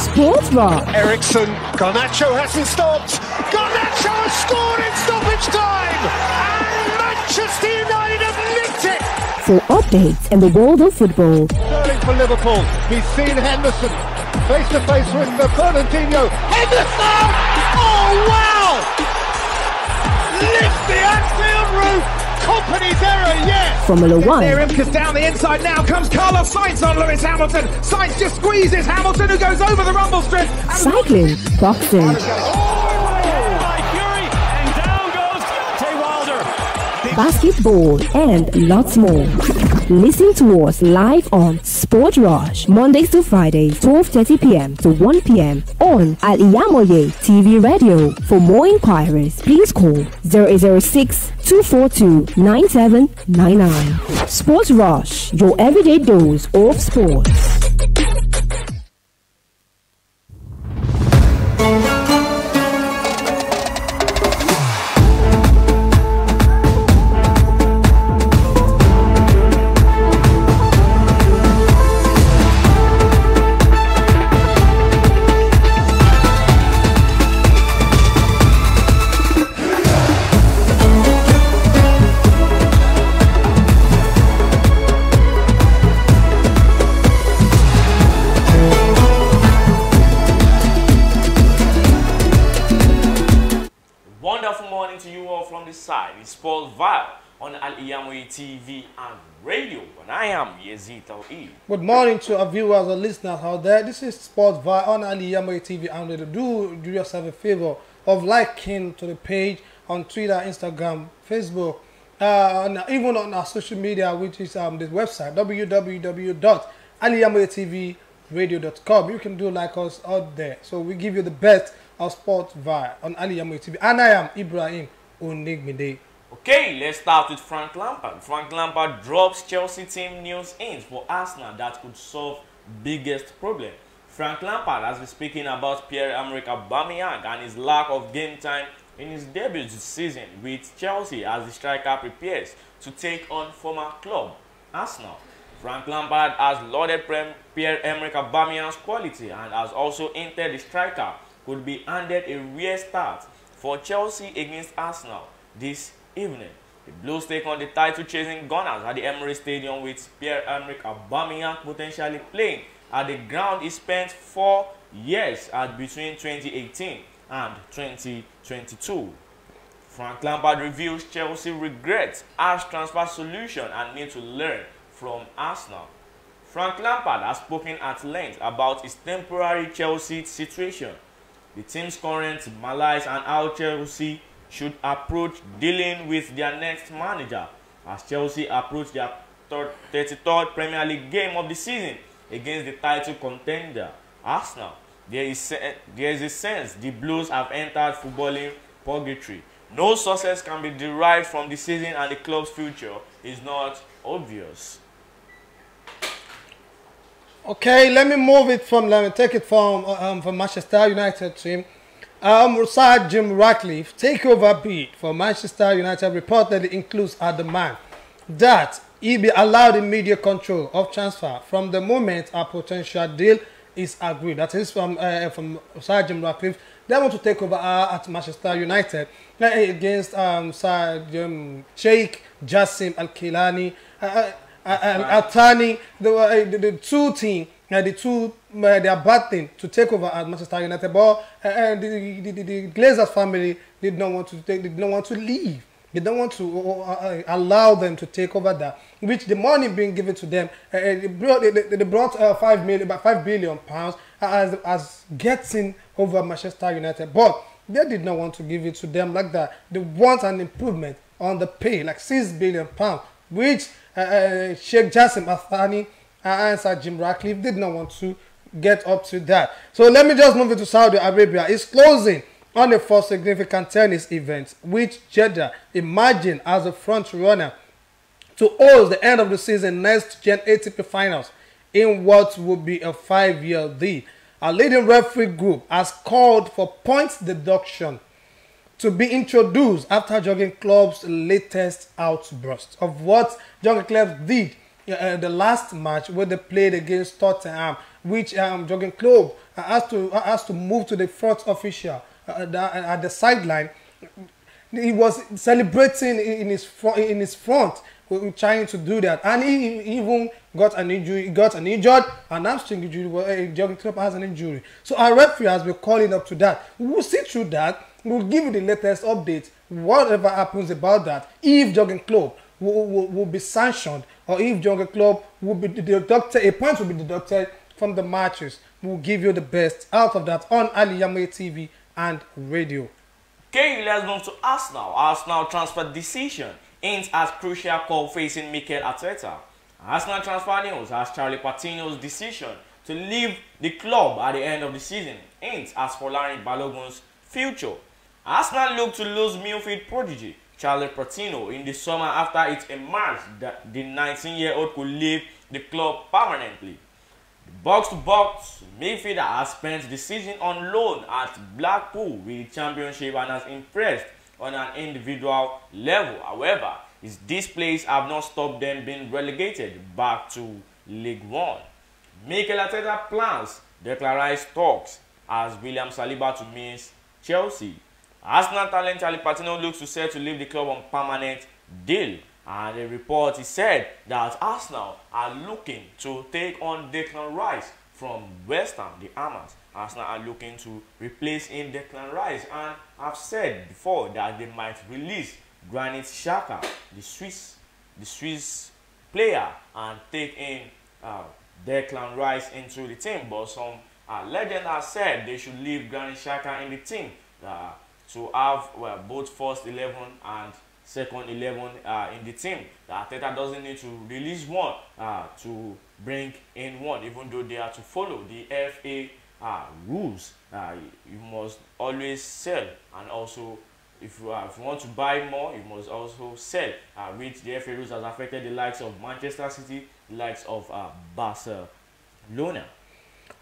Sports Bar. Eriksen, Garnacho hasn't stopped. Garnacho has scored in stoppage time, and Manchester United have nicked it. For updates in the world of football, Sterling for Liverpool. He's seen Henderson face to face with Fernandinho. Henderson! Oh wow! Lift the Anfield roof. Company's error, yes. Formula One, him, because down the inside now comes Carlos Sainz on Lewis Hamilton. Sainz just squeezes Hamilton, who goes over the rumble strip. And cycling, boxing, oh, basketball, and lots more. Listen to us live on Sport Rush, Mondays to Fridays, 12.30 p.m. to 1 p.m. on Al Iyamoye TV Radio. For more inquiries, please call 0806 242 9799. Sport Rush, your everyday dose of sports. Paul Val on Al TV and radio. And I am Yazid Taoheed. Good morning to our viewers and listeners out there. This is Sportville on Yamoy TV and radio. do do yourself a favor of liking to the page on Twitter, Instagram, Facebook, uh, and even on our social media, which is um, the website www.aliyamoytvradio.com. You can do like us out there. So we give you the best of Sportville on Al Iyamoye TV. And I am Ibrahim Onigbinde. Okay, let's start with Frank Lampard. Frank Lampard drops Chelsea team news in for Arsenal that could solve biggest problem. Frank Lampard has been speaking about Pierre-Emerick Aubameyang and his lack of game time in his debut this season with Chelsea as the striker prepares to take on former club Arsenal. Frank Lampard has lauded Pierre-Emerick Aubameyang's quality and has also hinted the striker could be handed a rare start for Chelsea against Arsenal this evening. The Blues take on the title-chasing Gunners at the Emirates Stadium with Pierre-Emerick Aubameyang potentially playing at the ground he spent four years at between 2018 and 2022. Frank Lampard reveals Chelsea regrets harsh transfer solution and need to learn from Arsenal. Frank Lampard has spoken at length about his temporary Chelsea situation, the team's current malaise and how Chelsea should approach dealing with their next manager as Chelsea approach their third, 33rd Premier League game of the season against the title contender Arsenal. There is, there is a sense the Blues have entered footballing purgatory. No success can be derived from the season and the club's future is not obvious. Okay, let me move it from, let me take it from, um, from Manchester United team. Um, Sir Jim Ratcliffe takeover bid for Manchester United reportedly includes a demand that he be allowed immediate control of transfer from the moment a potential deal is agreed. That is from uh, from Sir Jim Ratcliffe. They want to take over uh, at Manchester United uh, against um, Sir Jim Sheikh Jassim Al Kilani. Uh, uh, uh, and Atani, the, uh, the, the two team, uh, the two, they are battling to take over at Manchester United, but uh, the, the, the, the Glazers family did not want to take, did not want to leave. They don't want to uh, allow them to take over that, which the money being given to them, uh, they brought, they, they brought uh, five million, about five billion pounds as as getting over Manchester United, but they did not want to give it to them like that. They want an improvement on the pay, like six billion pounds, which uh, Sheikh Jassim Athani and Sir Jim Ratcliffe did not want to get up to that. So let me just move it to Saudi Arabia. It's closing on the first significant tennis event, which Jeddah imagined as a front runner to host the end of the season next Gen ATP finals in what would be a five-year deal. A leading referee group has called for points deduction to be introduced after Jurgen Klopp's latest outburst of what Jurgen Klopp did uh, the last match where they played against Tottenham, which um, Jurgen Klopp uh, has to uh, has to move to the front official uh, at the sideline. He was celebrating in his front, in his front, trying to do that, and he even got an injury. He got an injured, an hamstring injury. Uh, Jurgen Klopp has an injury, so our referee has been calling up to that. We will see through that. We'll give you the latest update, whatever happens about that. If Jurgen Klopp will, will, will be sanctioned or if Jurgen Klopp will be deducted, a point will be deducted from the matches. We'll give you the best out of that on Al Iyamoye TV and radio. Okay, let's move to Arsenal. Arsenal transfer decision hints as crucial call facing Mikel Arteta. Arsenal transfer news as Charlie Patino's decision to leave the club at the end of the season hints as Folarin Balogun's future. Arsenal look to lose midfield prodigy Charlie Patino in the summer after it emerged that the 19-year-old could leave the club permanently. Box-to-box midfielder has spent the season on loan at Blackpool with the championship and has impressed on an individual level. However, his displays have not stopped them being relegated back to League One. Mikel Arteta plans declared talks as William Saliba to miss Chelsea Arsenal talent Charlie Patino looks to set to leave the club on permanent deal. And the report is said that Arsenal are looking to take on Declan Rice from West Ham, the Hammers. Arsenal are looking to replace in Declan Rice and I've said before that they might release Granit Xhaka, the Swiss, the Swiss player, and take in uh, Declan Rice into the team. But some uh, legend has said they should leave Granit Xhaka in the team. Uh, to have well, both first 11 and second 11 uh, in the team. The Arteta doesn't need to release one uh, to bring in one, even though they are to follow the FA uh, rules. Uh, you must always sell, and also if you, uh, if you want to buy more, you must also sell, uh, which the FA rules has affected the likes of Manchester City, the likes of uh, Barcelona.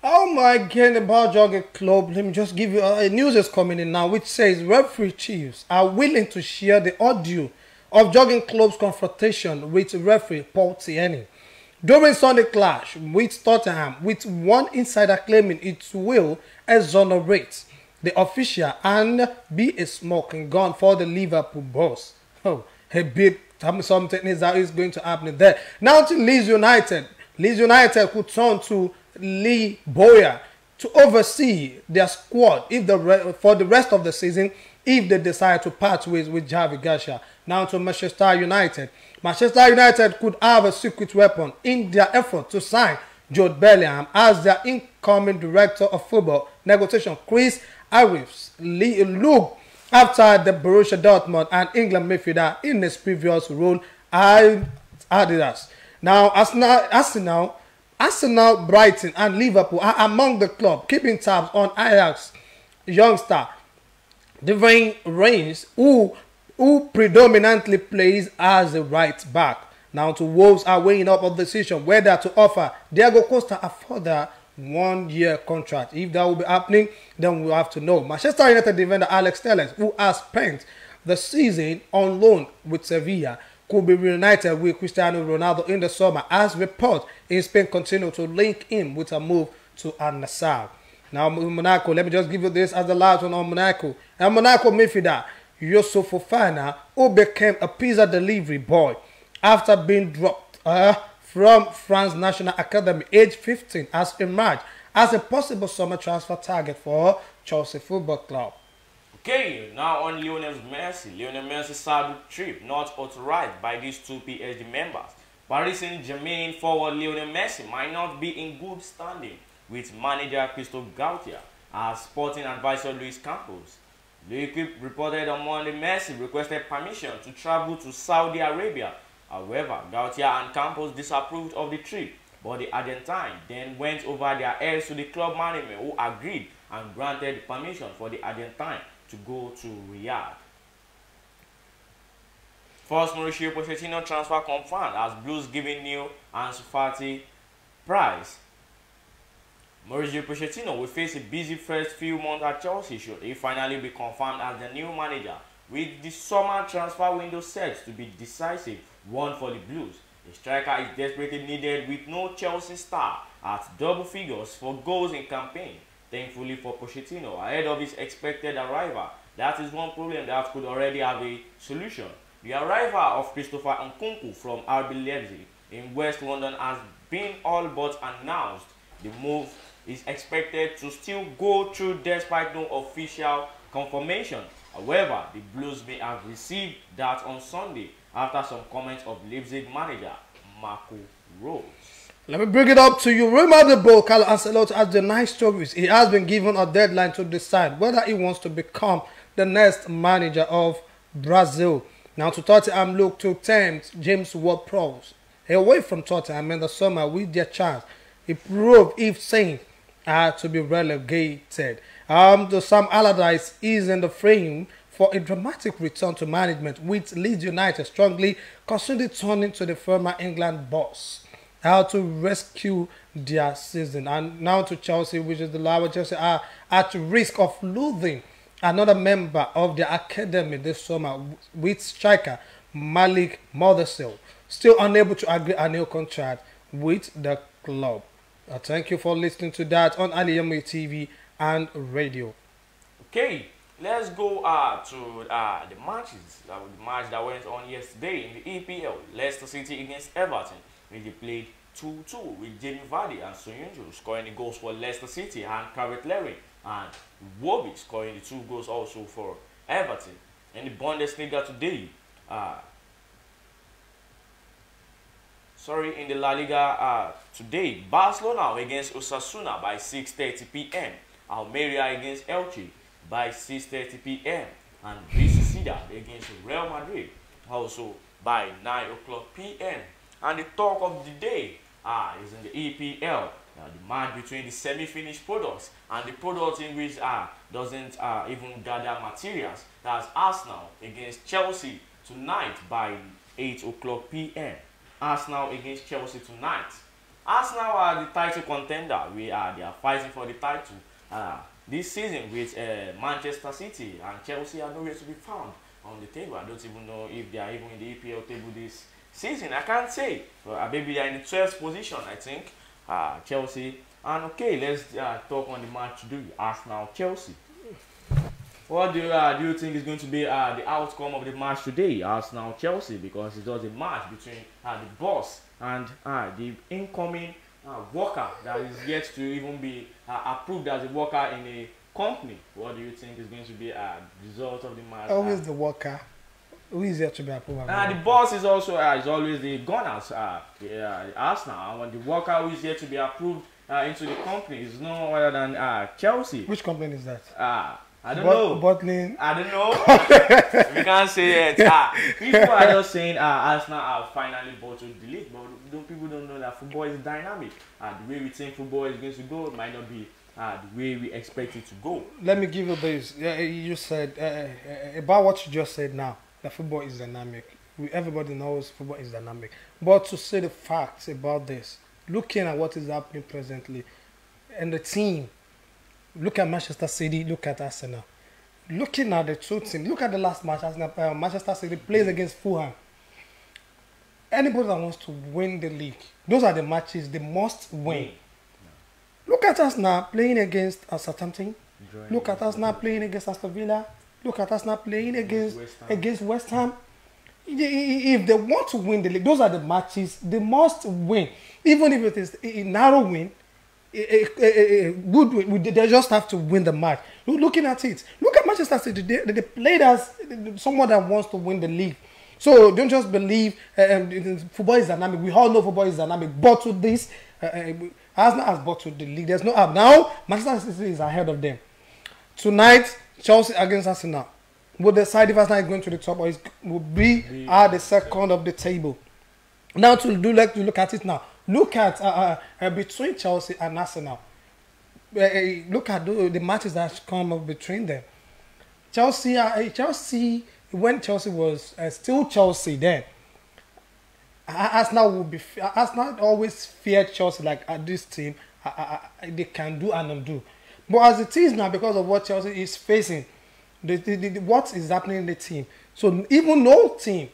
Oh my god, about Jurgen Klopp? let me just give you uh, a news is coming in now, which says referee chiefs are willing to share the audio of Jurgen Klopp's confrontation with referee Paul Tierney during Sunday clash with Tottenham, with one insider claiming it will exonerate the official and be a smoking gun for the Liverpool boss. Oh, a bit something is that is going to happen there. Now to Leeds United. Leeds United could turn to Lee Bowyer to oversee their squad if the for the rest of the season if they decide to part ways with Javi Garcia. Now to Manchester United. Manchester United could have a secret weapon in their effort to sign Jude Bellingham as their incoming director of football negotiation. Chris Arifs look after the Borussia Dortmund and England midfielder in his previous role at Adidas. Now, Arsenal, Arsenal Arsenal, Brighton, and Liverpool are among the club keeping tabs on Ajax youngster Devyne Rensch, who, who predominantly plays as a right back. Now, to Wolves are weighing up a decision whether to offer Diego Costa a further one-year contract. If that will be happening, then we'll have to know. Manchester United defender Alex Telles, who has spent the season on loan with Sevilla, could be reunited with Cristiano Ronaldo in the summer as reports in Spain continue to link him with a move to Al Nassr. Now Monaco, let me just give you this as the last one on Monaco. And Monaco midfielder Youssouf Fofana, who became a pizza delivery boy after being dropped uh, from France National Academy age 15 has emerged as a possible summer transfer target for Chelsea Football Club. Okay, now on Lionel Messi. Lionel Messi's Saudi trip not authorized by these two PSG members. Paris Saint-Germain forward Lionel Messi might not be in good standing with manager Christophe Galtier as sporting advisor Luis Campos. The equipe reported on Monday Messi requested permission to travel to Saudi Arabia. However, Galtier and Campos disapproved of the trip, but the Argentine then went over their heads to the club management who agreed and granted permission for the Argentine to go to Riyadh. First Mauricio Pochettino transfer confirmed as Blues giving new Ansu Fati prize. Mauricio Pochettino will face a busy first few months at Chelsea should he finally be confirmed as the new manager with the summer transfer window set to be decisive one for the Blues. The striker is desperately needed with no Chelsea star at double figures for goals in campaign. Thankfully for Pochettino, ahead of his expected arrival, that is one problem that could already have a solution. The arrival of Christopher Nkunku from RB Leipzig in West London has been all but announced. The move is expected to still go through despite no official confirmation. However, the Blues may have received that on Sunday after some comments of Leipzig manager Marco Rose. Let me bring it up to you. Remember the ball, Carlo Ancelotti has the nice stories. He has been given a deadline to decide whether he wants to become the next manager of Brazil. Now to Tottenham look to tempt James Ward-Prowse away from Tottenham in the summer with their chance. He proved if Saints are to be relegated. Um, the Sam Allardyce is in the frame for a dramatic return to management with Leeds United strongly considering turning to the former England boss how to rescue their season and now to Chelsea which is the lower Chelsea are at risk of losing another member of the academy this summer with striker Malik Mothersille still unable to agree a new contract with the club. Uh, thank you for listening to that on Al Iyamoye TV and radio. Okay, let's go uh, to uh, the matches. Uh, the match that went on yesterday in the EPL. Leicester City against Everton. When they played 2-2 with Jamie Vardy and Soyuncu scoring the goals for Leicester City and Calvert Lewin and Wobby scoring the two goals also for Everton. In the Bundesliga today, uh, sorry, in the La Liga uh, today, Barcelona against Osasuna by 6.30 p.m. Almeria against Elche by 6.30 p.m. and Real against Real Madrid also by 9 o'clock p.m. And the talk of the day uh, is in the EPL. Uh, the match between the semi-finished products and the products in which uh, doesn't uh, even gather materials. That's Arsenal against Chelsea tonight by 8 o'clock p.m. Arsenal against Chelsea tonight. Arsenal are the title contender. We are they are fighting for the title uh, this season with uh, Manchester City and Chelsea are nowhere to be found on the table. I don't even know if they are even in the EPL table this season. I can't say. But uh, maybe they are in the 12th position, I think. Uh, Chelsea. And okay, let's uh, talk on the match today. Arsenal Chelsea. What do you, uh, do you think is going to be uh, the outcome of the match today, Arsenal Chelsea? Because it was a match between uh, the boss and uh, the incoming uh, worker that is yet to even be uh, approved as a worker in a company. What do you think is going to be uh, the result of the match? Always uh, the worker. Who is yet to be approved? uh, the boss is also uh, is always the gunners, uh, the, uh, Arsenal, and when the worker who is yet to be approved uh, into the company is no other than uh, Chelsea. Which company is that? Uh, I don't Bot- know. Bottling. I don't know. we can't say it. Ah, people are just saying uh, Arsenal have finally bottled the league, but don't, people don't know that football is dynamic. Uh, the way we think football is going to go might not be uh, the way we expect it to go. Let me give you this. Yeah, you said uh, uh, about what you just said now. That football is dynamic. Everybody knows football is dynamic. But to say the facts about this, looking at what is happening presently, and the team, look at Manchester City, look at Arsenal. Looking at the two teams, look at the last match. Arsenal, uh, Manchester City plays against Fulham. Anybody that wants to win the league, those are the matches they must win. Look at us now playing against uh, Southampton. Look at us now playing against Aston Villa. Look at us now playing against West Ham. against West Ham. If they want to win the league, those are the matches they must win. Even if it is a narrow win, a, a, a, good win, they just have to win the match. Look, looking at it, look at Manchester City. They, they played as someone that wants to win the league. So don't just believe uh, um, football is dynamic. We all know football is dynamic. But to this, uh, uh, Arsenal has bottled the league. There's no up now. Manchester City is ahead of them. Tonight, Chelsea against Arsenal will decide if Arsenal is going to the top or will be at the second of the table. Now to do like to look at it now. Look at uh, uh, uh, between Chelsea and Arsenal. Uh, uh, look at the, the matches that come up between them. Chelsea, uh, Chelsea, when Chelsea was still Chelsea then, Arsenal will be. Arsenal always feared Chelsea like at this team, uh, uh, they can do and undo. But as it is now, because of what Chelsea is facing, the, the, the, what is happening in the team. So even no team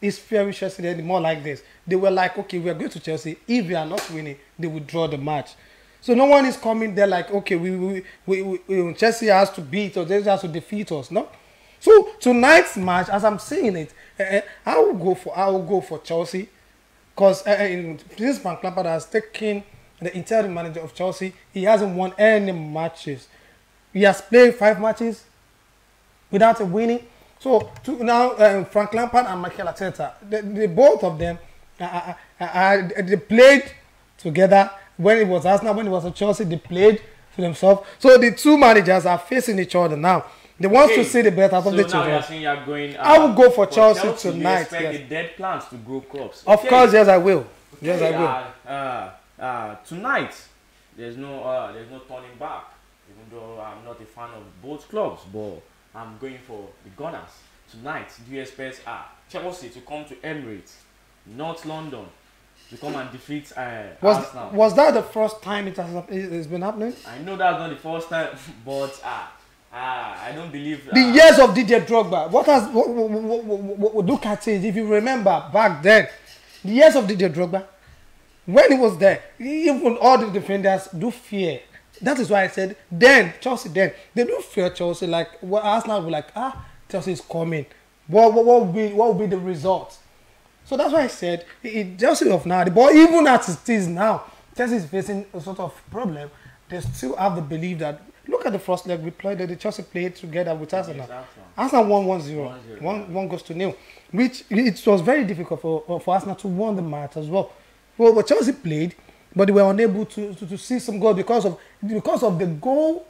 is fearing Chelsea anymore like this. They were like, okay, we are going to Chelsea. If we are not winning, they will draw the match. So no one is coming there like, okay, we, we, we, we, we Chelsea has to beat or Chelsea has to defeat us. No. So tonight's match, as I'm saying it, uh, I will go for I will go for Chelsea, because uh, in, since Lampard has taken the interim manager of Chelsea, he hasn't won any matches. He has played five matches without a winning. So to now, um, Frank Lampard and Mikel Arteta, the, the both of them, uh, uh, uh, uh, they played together when it was Arsenal, when it was a Chelsea, they played for themselves. So the two managers are facing each other now. They want Okay, to see the best out so of the two. you're saying you're going. Uh, I will go for Chelsea Do tonight, You expect yes. the dead plans to grow crops. Of Okay. course, yes, I will. Yes, I Okay, will. Uh, uh, tonight, there's no uh, there's no turning back. Even though I'm not a fan of both clubs, but I'm going for the Gunners tonight. Do you expect uh, Chelsea to come to Emirates, North London, to come and defeat uh, Was, Arsenal? was that the first time it has it- it's been happening? I know that's not the first time, but uh, uh, I don't believe. The uh, years of Didier Drogba. What has what, what, what, what, what, look at it? If you remember back then, the years of Didier Drogba, when he was there, even all the defenders do fear. That is why I said then Chelsea. Then they do fear Chelsea. Like what Arsenal will like ah Chelsea is coming. What what, what will be what will be the result? So that's why I said it, Chelsea of now. But even as it is now, Chelsea is facing a sort of problem. They still have the belief that look at the first leg we played. The Chelsea played together with Arsenal. Arsenal. Arsenal won 1-0. 1-0, One, one goes to nil, which it was very difficult for, for Arsenal to win the match as well. Well, but Chelsea played, but they were unable to, to, to see some goal because of because of the goal,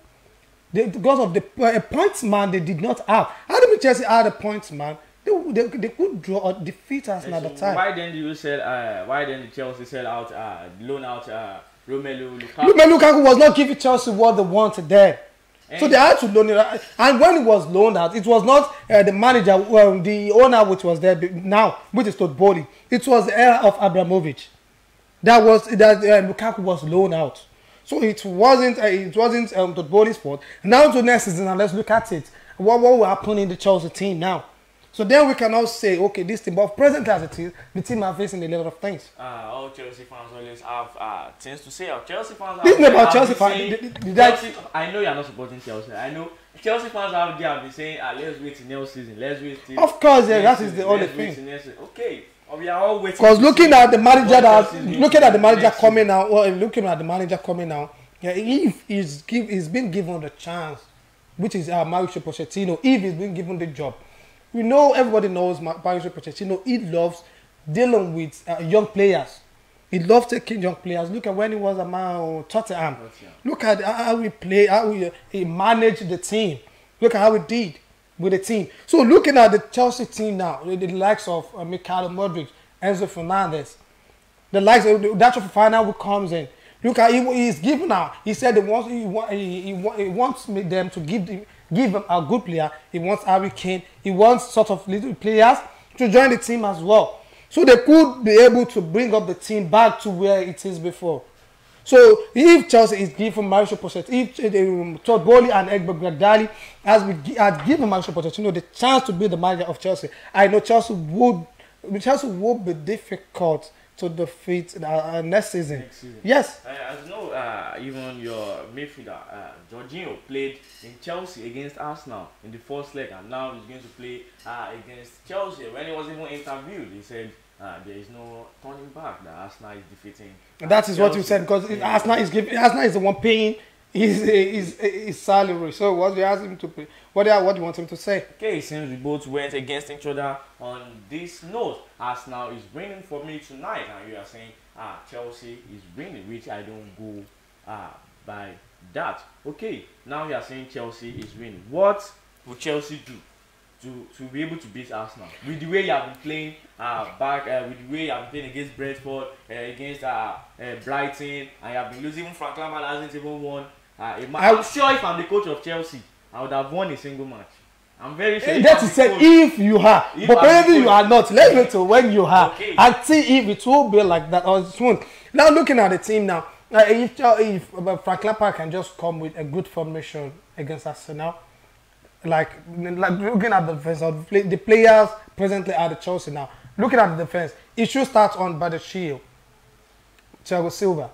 the, because of the uh, points man they did not have. How did Chelsea had a points man? They, they, they could draw or defeat Arsenal another the So time. Why then do you sell? Uh, why then did Chelsea sell out, uh, loan out uh, Romelu Lukaku? Romelu Lukaku was not giving Chelsea what they wanted then. So they had to loan it out. And when it was loaned out, it was not uh, the manager, well, the owner which was there now, which is Todd Boehly. It was the era of Abramovich. That was that uh, Lukaku was loaned out. So it wasn't uh, it wasn't um, Todd Bowley's fault. Now to next season, and let's look at it. What what will happen in the Chelsea team now? So then we can now say, okay, this team. But presently as it is, the team are facing a lot of things. uh, all Chelsea fans always have uh, things to say. Chelsea fans. This is about Chelsea been fan- saying- did- Chelsea, I know you are not supporting Chelsea. I know Chelsea fans out there have been saying, ah, let's wait till next season. Let's wait till. Of course, yeah, that is the only thing. Okay, we are all waiting. Because looking at the manager that Chelsea is going looking at the manager coming now, well, looking at the manager coming now, yeah, if he's give he's been given the chance, which is uh, Mauricio Pochettino, if he's been given the job, we know everybody knows Ma- Mauricio Pochettino. He loves dealing with uh, young players. He loves taking young players. Look at when he was at Man Tottenham. Tottenham. Look at how he play, how he, he managed the team. Look at how he did with the team. So looking at the Chelsea team now, the, the likes of uh, Mykhailo Mudryk, Enzo Fernandez, the likes of that Fofana who comes in. Look at he, he's given out. He said he wants he, he, he, he wants them to give him, give him a good player. He wants Harry Kane. He wants sort of little players to join the team as well. So they could be able to bring up the team back to where it is before. So if Chelsea is given Mauricio Pochettino, if um, Todd Boehly and Egbert Gradali has, had given Mauricio Pochettino the chance to be the manager of Chelsea, I know Chelsea would Chelsea would be difficult to defeat uh, uh, next season. Next season. Yes, Uh, as you know, uh, even your midfielder, uh, Jorginho, played in Chelsea against Arsenal in the first leg, and now he's going to play uh, against Chelsea. When he was even interviewed, he said uh, there is no turning back. That Arsenal is defeating. uh, that is what you said because Yeah. Arsenal is giving Arsenal is the one paying his his, his salary. So what do you ask him to pay? What do you, what do you want him to say? Okay, it seems we both went against each other on this note. Arsenal is winning for me tonight, and you are saying ah Chelsea is winning, which I don't go ah by that. Okay, now you are saying Chelsea is winning. What will Chelsea do to to be able to beat Arsenal with the way you have been playing uh, back uh, with the way you have been playing against Brentford, uh, against uh, uh, Brighton, and you have been losing. Even Frank Lampard hasn't even won uh, a match. I'm sure if I'm the coach of Chelsea, I would have won a single match. I'm very sure. if That is said if you are, If but the you are not. Let's wait till when you are Okay. and see if it will be like that or won't. Now looking at the team now, uh, if uh, if uh, Frank Lampard can just come with a good formation against Arsenal, like like looking at the defense the, players presently at the Chelsea now, looking at the defense, it should start on Badiashile, Thiago Silva.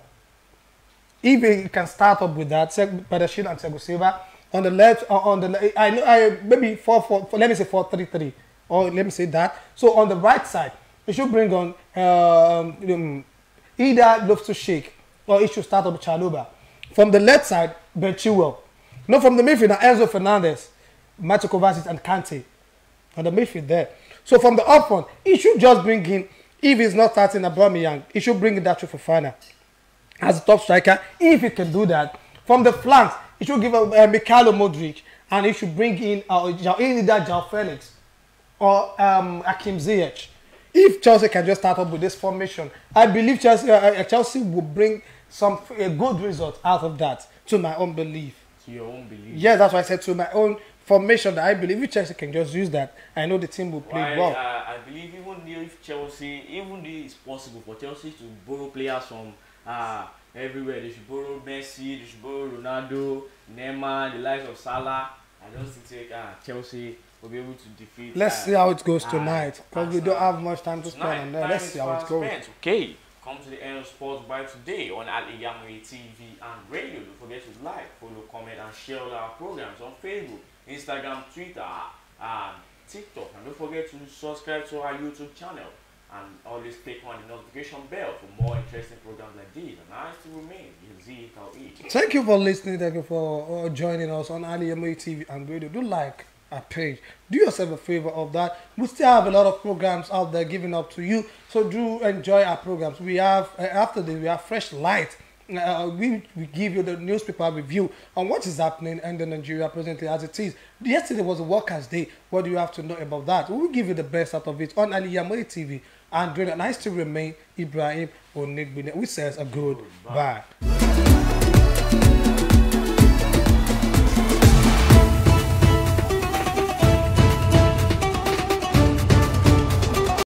If he can start up with that, Badiashile and Thiago Silva on the left, uh, on the I know I maybe four, four, let me say four three three, or let me say that. So on the right side, he should bring on um, um, either Loftus-Cheek or he should start up Chalobah. From the left side, Ben Chilwell. No, from the midfield, Enzo Fernandez, Mateo Kovacic, and Kante. On the midfield there. So from the up front, he should just bring in, if he's not starting Aubameyang, he should bring in that Fofana as a top striker. If he can do that, from the flanks, he should give a uh, Mykhailo Mudryk, and he should bring in uh, either João Felix or um, Hakim Ziyech. If Chelsea can just start up with this formation, I believe Chelsea, uh, uh Chelsea will bring some a good result out of that to my own belief. To your own belief. Yeah, that's why I said to my own formation that I believe if Chelsea can just use that, I know the team will play Why, well. Uh, I believe even if Chelsea, even if it's possible for Chelsea to borrow players from uh, everywhere, they should borrow Messi, they should borrow Ronaldo, Neymar, the likes of Salah. I don't think uh, Chelsea will be able to defeat. Let's uh, see how it goes uh, tonight because we don't have much time to spend on there. Let's see how it goes. Spent. Okay, come to the end of sports by today on Al Iyamoye TV and radio. Don't forget to like, follow, comment, and share all our programs on Facebook, Instagram, Twitter, and TikTok. And don't forget to subscribe to our YouTube channel and always click on the notification bell for more interesting programs like these. And I still remain Z Kauid. Thank you for listening. Thank you for uh, joining us on Ali Emoy TV and radio. Do like our page. Do yourself a favor of that. We still have a lot of programs out there giving up to you. So do enjoy our programs. We have uh, after this we have fresh light. Uh, we, we give you the newspaper review on what is happening in the Nigeria presently as it is. Yesterday was a workers' day. What do you have to know about that? We will give you the best out of it on Al Iyamoye TV. And during night to remain Ibrahim Onigbinde, which says a good bye.